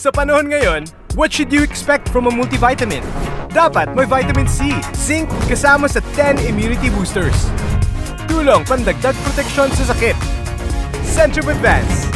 Sa panahon ngayon, what should you expect from a multivitamin? Dapat may vitamin C, zinc, kasama sa 10 immunity boosters. Tulong pandagdag proteksyon sa sakit. Centrum Advance.